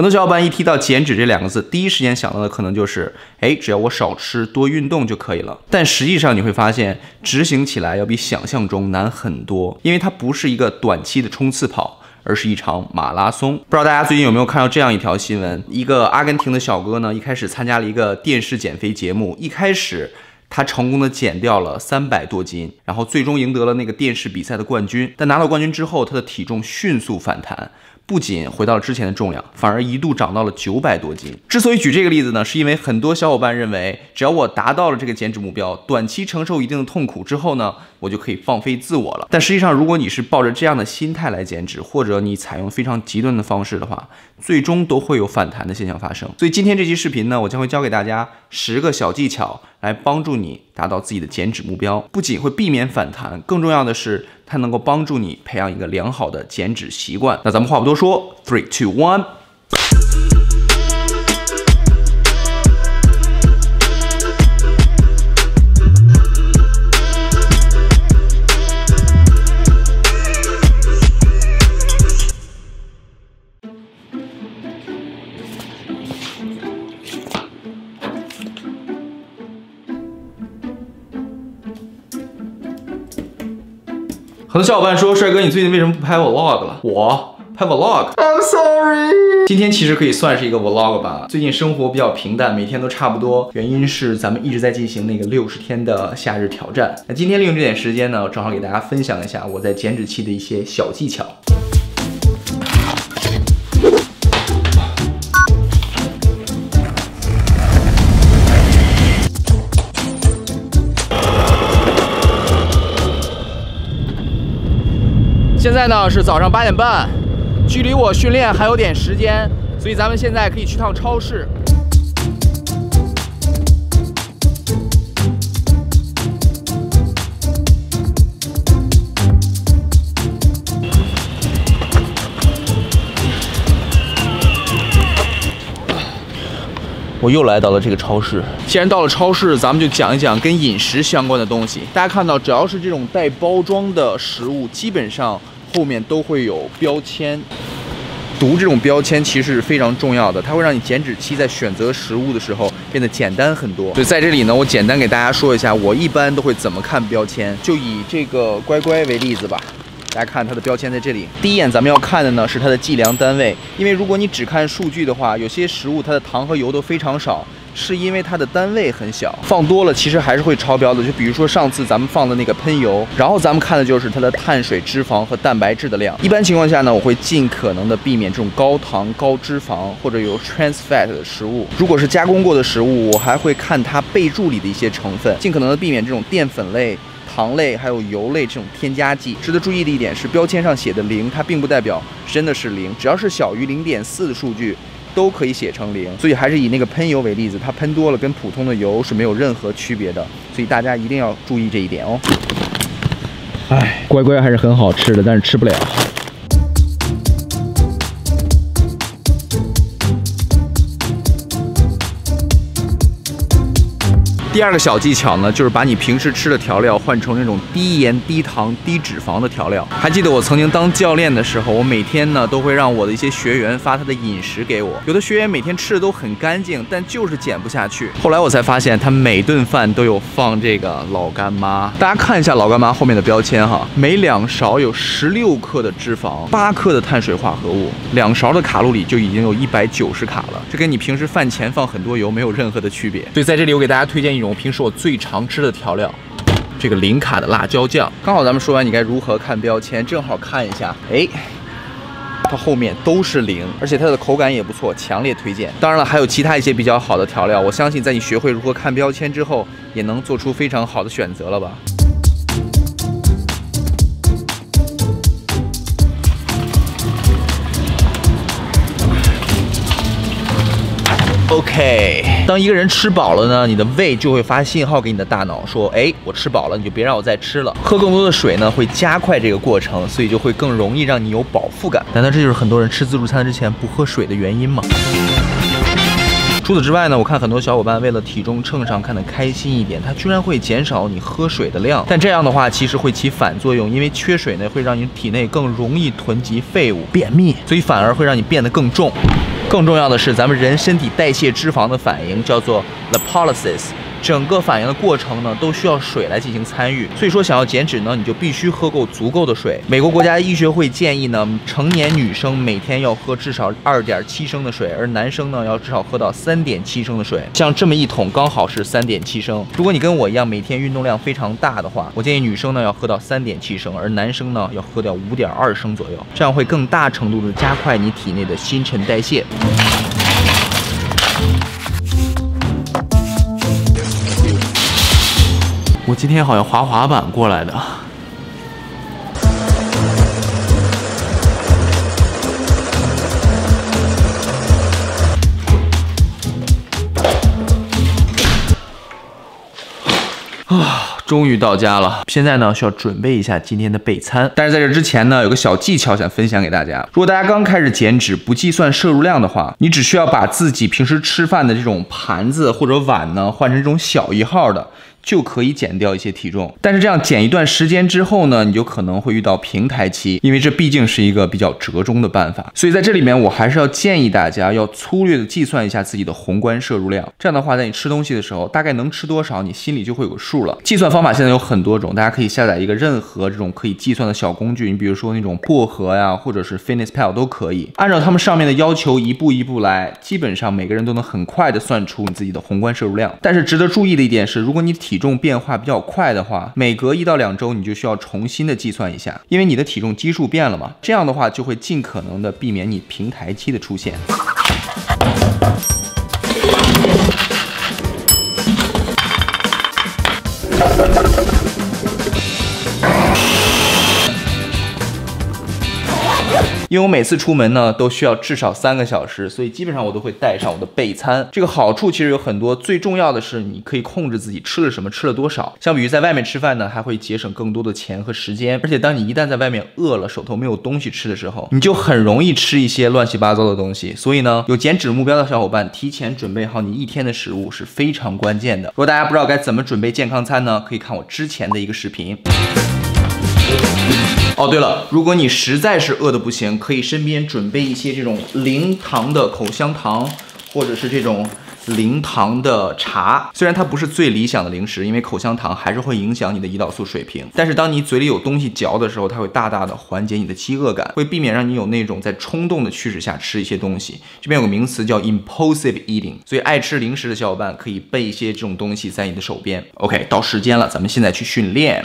很多小伙伴一提到减脂这两个字，第一时间想到的可能就是，哎，只要我少吃多运动就可以了。但实际上你会发现，执行起来要比想象中难很多，因为它不是一个短期的冲刺跑，而是一场马拉松。不知道大家最近有没有看到这样一条新闻？一个阿根廷的小哥呢，一开始参加了一个电视减肥节目，一开始。他成功的减掉了三百多斤，然后最终赢得了那个电视比赛的冠军。但拿到冠军之后，他的体重迅速反弹。不仅回到了之前的重量，反而一度涨到了九百多斤。之所以举这个例子呢，是因为很多小伙伴认为，只要我达到了这个减脂目标，短期承受一定的痛苦之后呢，我就可以放飞自我了。但实际上，如果你是抱着这样的心态来减脂，或者你采用非常极端的方式的话，最终都会有反弹的现象发生。所以今天这期视频呢，我将会教给大家十个小技巧，来帮助你达到自己的减脂目标。不仅会避免反弹，更重要的是。它能够帮助你培养一个良好的减脂习惯。那咱们话不多说，three two one。很多小伙伴说，帅哥，你最近为什么不拍 vlog 了？我拍 vlog，I'm sorry。今天其实可以算是一个 vlog 吧。最近生活比较平淡，每天都差不多。原因是咱们一直在进行那个六十天的夏日挑战。那今天利用这点时间呢，正好给大家分享一下我在减脂期的一些小技巧。现在呢是早上八点半，距离我训练还有点时间，所以咱们现在可以去趟超市。我又来到了这个超市。既然到了超市，咱们就讲一讲跟饮食相关的东西。大家看到，只要是这种带包装的食物，基本上后面都会有标签。读这种标签其实是非常重要的，它会让你减脂期在选择食物的时候变得简单很多。所以在这里呢，我简单给大家说一下，我一般都会怎么看标签。就以这个乖乖为例子吧。大家看它的标签在这里。第一眼咱们要看的呢是它的计量单位，因为如果你只看数据的话，有些食物它的糖和油都非常少，是因为它的单位很小，放多了其实还是会超标的。就比如说上次咱们放的那个喷油，然后咱们看的就是它的碳水、脂肪和蛋白质的量。一般情况下呢，我会尽可能的避免这种高糖、高脂肪或者有 trans fat 的食物。如果是加工过的食物，我还会看它备注里的一些成分，尽可能的避免这种淀粉类。糖类还有油类这种添加剂，值得注意的一点是，标签上写的零，它并不代表真的是零，只要是小于零点四的数据，都可以写成零。所以还是以那个喷油为例子，它喷多了跟普通的油是没有任何区别的，所以大家一定要注意这一点哦。哎，乖乖还是很好吃的，但是吃不了。第二个小技巧呢，就是把你平时吃的调料换成那种低盐、低糖、低脂肪的调料。还记得我曾经当教练的时候，我每天呢都会让我的一些学员发他的饮食给我。有的学员每天吃的都很干净，但就是减不下去。后来我才发现，他每顿饭都有放这个老干妈。大家看一下老干妈后面的标签哈，每两勺有十六克的脂肪，八克的碳水化合物，两勺的卡路里就已经有一百九十卡了。这跟你平时饭前放很多油没有任何的区别。所以在这里我给大家推荐一。种平时我最常吃的调料，这个零卡的辣椒酱。刚好咱们说完你该如何看标签，正好看一下，哎，它后面都是零，而且它的口感也不错，强烈推荐。当然了，还有其他一些比较好的调料，我相信在你学会如何看标签之后，也能做出非常好的选择了吧。OK，当一个人吃饱了呢，你的胃就会发信号给你的大脑说，哎，我吃饱了，你就别让我再吃了。喝更多的水呢，会加快这个过程，所以就会更容易让你有饱腹感。难道这就是很多人吃自助餐之前不喝水的原因吗？除此之外呢，我看很多小伙伴为了体重秤上看得开心一点，他居然会减少你喝水的量。但这样的话其实会起反作用，因为缺水呢会让你体内更容易囤积废物、便秘，所以反而会让你变得更重。更重要的是，咱们人身体代谢脂肪的反应叫做 lipolysis。整个反应的过程呢，都需要水来进行参与，所以说想要减脂呢，你就必须喝够足够的水。美国国家医学会建议呢，成年女生每天要喝至少二点七升的水，而男生呢要至少喝到三点七升的水。像这么一桶刚好是三点七升。如果你跟我一样每天运动量非常大的话，我建议女生呢要喝到三点七升，而男生呢要喝掉五点二升左右，这样会更大程度的加快你体内的新陈代谢。我今天好像滑滑板过来的。啊，终于到家了。现在呢，需要准备一下今天的备餐。但是在这之前呢，有个小技巧想分享给大家。如果大家刚开始减脂，不计算摄入量的话，你只需要把自己平时吃饭的这种盘子或者碗呢，换成这种小一号的。就可以减掉一些体重，但是这样减一段时间之后呢，你就可能会遇到平台期，因为这毕竟是一个比较折中的办法。所以在这里面，我还是要建议大家要粗略的计算一下自己的宏观摄入量。这样的话，在你吃东西的时候，大概能吃多少，你心里就会有个数了。计算方法现在有很多种，大家可以下载一个任何这种可以计算的小工具，你比如说那种薄荷呀，或者是 FitnessPal 都可以，按照他们上面的要求一步一步来，基本上每个人都能很快的算出你自己的宏观摄入量。但是值得注意的一点是，如果你体体重变化比较快的话，每隔一到两周你就需要重新的计算一下，因为你的体重基数变了嘛。这样的话就会尽可能的避免你平台期的出现。因为我每次出门呢都需要至少三个小时，所以基本上我都会带上我的备餐。这个好处其实有很多，最重要的是你可以控制自己吃了什么，吃了多少。相比于在外面吃饭呢，还会节省更多的钱和时间。而且当你一旦在外面饿了，手头没有东西吃的时候，你就很容易吃一些乱七八糟的东西。所以呢，有减脂目标的小伙伴，提前准备好你一天的食物是非常关键的。如果大家不知道该怎么准备健康餐呢，可以看我之前的一个视频。哦，对了，如果你实在是饿得不行，可以身边准备一些这种零糖的口香糖，或者是这种零糖的茶。虽然它不是最理想的零食，因为口香糖还是会影响你的胰岛素水平。但是当你嘴里有东西嚼的时候，它会大大的缓解你的饥饿感，会避免让你有那种在冲动的驱使下吃一些东西。这边有个名词叫 impulsive eating，所以爱吃零食的小伙伴可以备一些这种东西在你的手边。OK，到时间了，咱们现在去训练。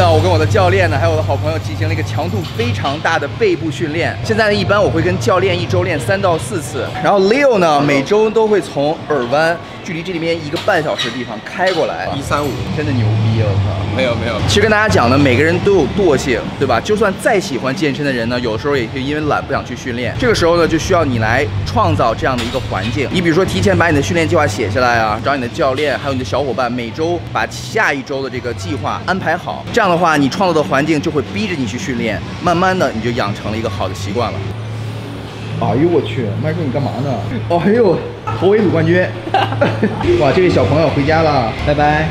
那我跟我的教练呢，还有我的好朋友进行了一个强度非常大的背部训练。现在呢，一般我会跟教练一周练三到四次，然后 Leo 呢，每周都会从耳湾。距离这里面一个半小时的地方开过来，一三五，真的牛逼！我靠，没有没有。其实跟大家讲呢，每个人都有惰性，对吧？就算再喜欢健身的人呢，有时候也会因为懒不想去训练。这个时候呢，就需要你来创造这样的一个环境。你比如说，提前把你的训练计划写下来啊，找你的教练，还有你的小伙伴，每周把下一周的这个计划安排好。这样的话，你创造的环境就会逼着你去训练，慢慢的你就养成了一个好的习惯了。哎呦我去，麦叔你干嘛呢？哎呦，头围组冠军！哇，这位小朋友回家了，拜拜。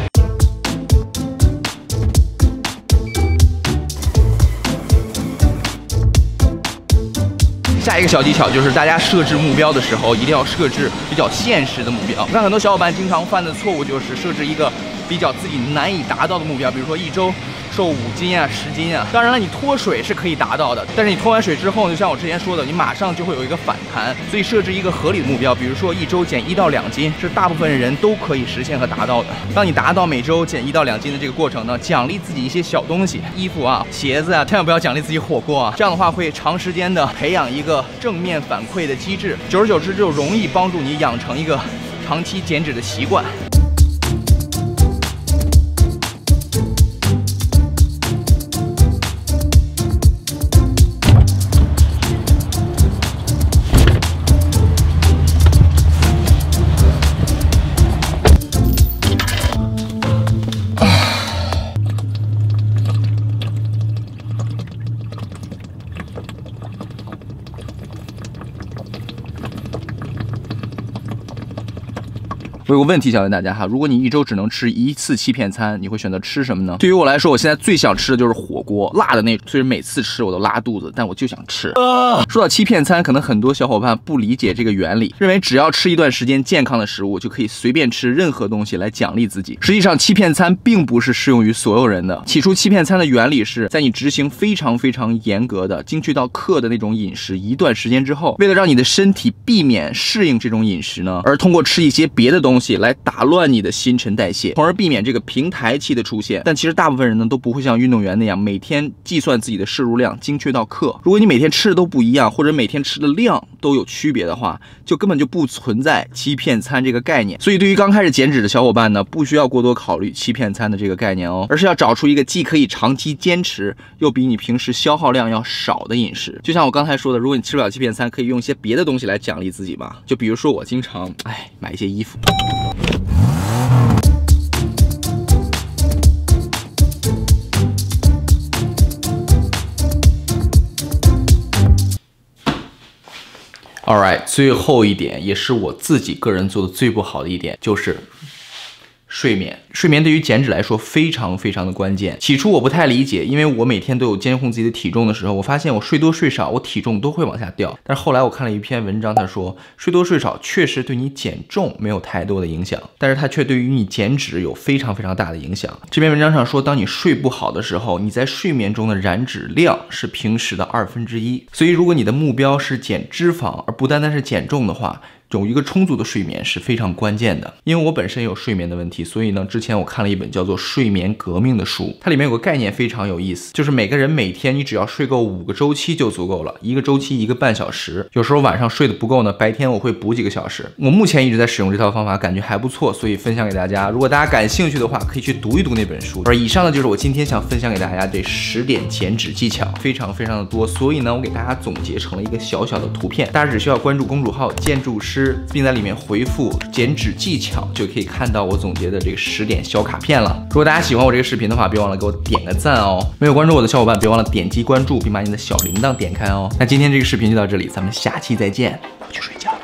下一个小技巧就是，大家设置目标的时候，一定要设置比较现实的目标。我看很多小伙伴经常犯的错误就是设置一个比较自己难以达到的目标，比如说一周。瘦五斤啊、十斤啊。当然了，你脱水是可以达到的，但是你脱完水之后，就像我之前说的，你马上就会有一个反弹。所以设置一个合理的目标，比如说一周减一到两斤，是大部分人都可以实现和达到的。当你达到每周减一到两斤的这个过程呢，奖励自己一些小东西，衣服啊、鞋子啊，千万不要奖励自己火锅啊。这样的话会长时间的培养一个正面反馈的机制，久而久之就容易帮助你养成一个长期减脂的习惯。我有个问题想问大家哈，如果你一周只能吃一次欺骗餐，你会选择吃什么呢？对于我来说，我现在最想吃的就是火锅，辣的那，虽然每次吃我都拉肚子，但我就想吃。说到欺骗餐，可能很多小伙伴不理解这个原理，认为只要吃一段时间健康的食物，就可以随便吃任何东西来奖励自己。实际上，欺骗餐并不是适用于所有人的。起初，欺骗餐的原理是在你执行非常非常严格的精确到克的那种饮食一段时间之后，为了让你的身体避免适应这种饮食呢，而通过吃一些别的东西。东西来打乱你的新陈代谢，从而避免这个平台期的出现。但其实大部分人呢都不会像运动员那样每天计算自己的摄入量，精确到克。如果你每天吃的都不一样，或者每天吃的量都有区别的话，就根本就不存在欺骗餐这个概念。所以对于刚开始减脂的小伙伴呢，不需要过多考虑欺骗餐的这个概念哦，而是要找出一个既可以长期坚持，又比你平时消耗量要少的饮食。就像我刚才说的，如果你吃不了欺骗餐，可以用一些别的东西来奖励自己嘛。就比如说我经常哎买一些衣服。Alright，最后一点也是我自己个人做的最不好的一点，就是。睡眠，睡眠对于减脂来说非常非常的关键。起初我不太理解，因为我每天都有监控自己的体重的时候，我发现我睡多睡少，我体重都会往下掉。但是后来我看了一篇文章，他说睡多睡少确实对你减重没有太多的影响，但是它却对于你减脂有非常非常大的影响。这篇文章上说，当你睡不好的时候，你在睡眠中的燃脂量是平时的二分之一。所以如果你的目标是减脂肪，而不单单是减重的话，有一个充足的睡眠是非常关键的，因为我本身有睡眠的问题，所以呢，之前我看了一本叫做《睡眠革命》的书，它里面有个概念非常有意思，就是每个人每天你只要睡够五个周期就足够了，一个周期一个半小时，有时候晚上睡得不够呢，白天我会补几个小时。我目前一直在使用这套方法，感觉还不错，所以分享给大家。如果大家感兴趣的话，可以去读一读那本书。而以上呢，就是我今天想分享给大家这十点减脂技巧，非常非常的多，所以呢，我给大家总结成了一个小小的图片，大家只需要关注公众号“建筑师师”。并在里面回复减脂技巧，就可以看到我总结的这个十点小卡片了。如果大家喜欢我这个视频的话，别忘了给我点个赞哦。没有关注我的小伙伴，别忘了点击关注，并把你的小铃铛点开哦。那今天这个视频就到这里，咱们下期再见。我去睡觉。